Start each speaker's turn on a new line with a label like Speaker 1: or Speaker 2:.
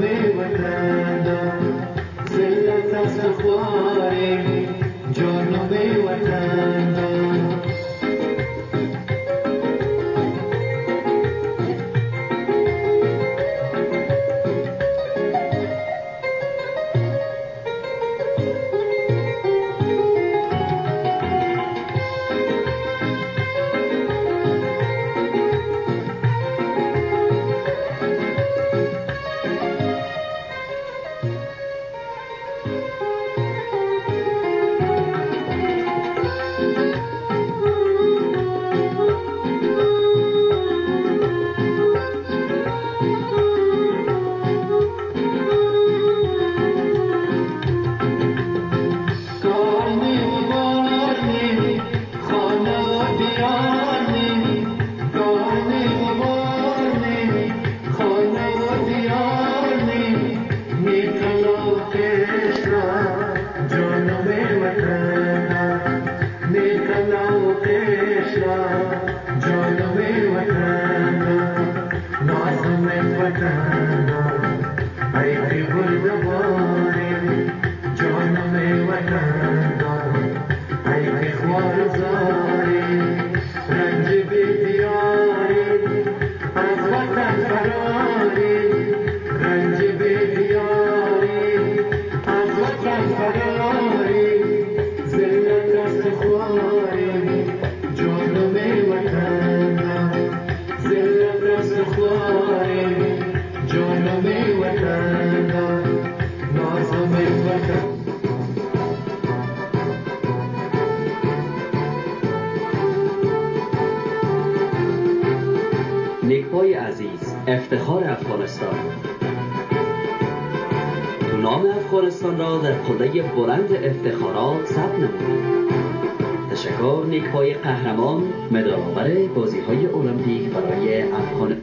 Speaker 1: we were kind of
Speaker 2: نیکوای عزیز افتخار افغانستان. نام افغانستان را در کله بلند افتخارات ثبت نمودید تشکر نیکوای قهرمان مدال بازی های المپیک برای افغان